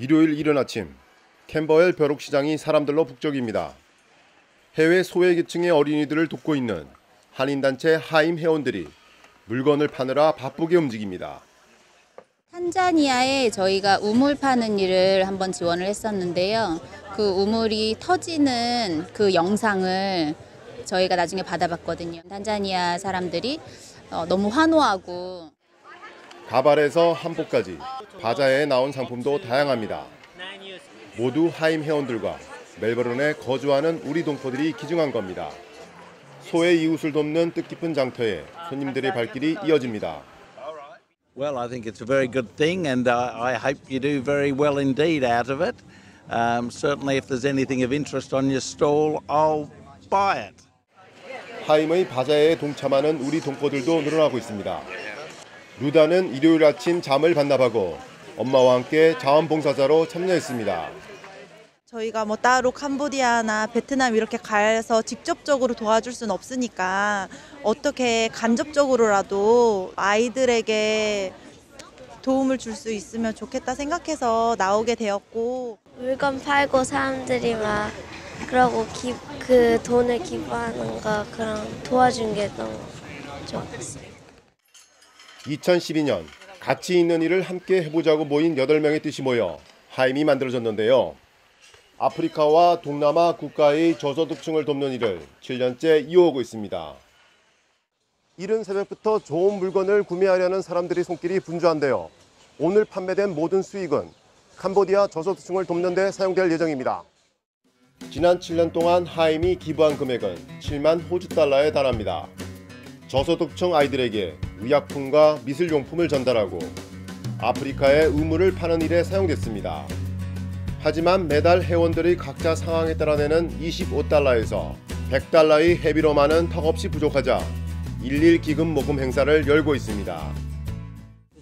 일요일 이른 아침 캠버웰 벼룩시장이 사람들로 북적입니다. 해외 소외계층의 어린이들을 돕고 있는 한인단체 하임 회원들이 물건을 파느라 바쁘게 움직입니다. 탄자니아에 저희가 우물 파는 일을 한번 지원을 했었는데요. 그 우물이 터지는 그 영상을 저희가 나중에 받아봤거든요. 탄자니아 사람들이 어, 너무 환호하고 가발에서 한복까지 바자회에 나온 상품도 다양합니다. 모두 하임 회원들과 멜버른에 거주하는 우리 동포들이 기증한 겁니다. 소외 이웃을 돕는 뜻깊은 장터에 손님들의 발길이 이어집니다. Well, I think it's a very good thing, and uh, I hope you do very well indeed out of it. Um, certainly, if there's anything of interest on your stall, I'll buy it. 하임의 바자회에 동참하는 우리 동포들도 늘어나고 있습니다. 루다는 일요일 아침 잠을 반납하고 엄마와 함께 자원봉사자로 참여했습니다. 저희가 뭐 따로 캄보디아나 베트남 이렇게 가서 직접적으로 도와줄 수는 없으니까 어떻게 간접적으로라도 아이들에게 도움을 줄 수 있으면 좋겠다 생각해서 나오게 되었고 물건 팔고 사람들이 막 그러고 기, 그 돈을 기부하는 거 그런 도와준 게 너무 좋았어요. 2012년 가치 있는 일을 함께 해보자고 모인 8명의 뜻이 모여 하임이 만들어졌는데요. 아프리카와 동남아 국가의 저소득층을 돕는 일을 7년째 이어오고 있습니다. 이른 새벽부터 좋은 물건을 구매하려는 사람들이 손길이 분주한데요. 오늘 판매된 모든 수익은 캄보디아 저소득층을 돕는 데 사용될 예정입니다. 지난 7년 동안 하임이 기부한 금액은 7만 호주 달러에 달합니다. 저소득층 아이들에게 의약품과 미술용품을 전달하고 아프리카에 의무를 파는 일에 사용됐습니다. 하지만 매달 회원들이 각자 상황에 따라 내는 25달러에서 100달러의 회비로만은 턱없이 부족하자 일일 기금 모금 행사를 열고 있습니다.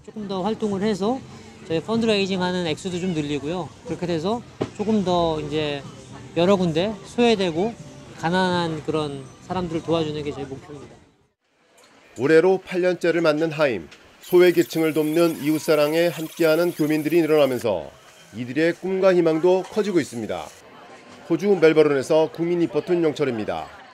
조금 더 활동을 해서 저희 펀드레이징 하는 액수도 좀 늘리고요. 그렇게 돼서 조금 더 이제 여러 군데 소외되고 가난한 그런 사람들을 도와주는 게 저희 목표입니다. 올해로 8년째를 맞는 하임, 소외계층을 돕는 이웃사랑에 함께하는 교민들이 늘어나면서 이들의 꿈과 희망도 커지고 있습니다. 호주 멜버른에서 국민 리포트 용철입니다.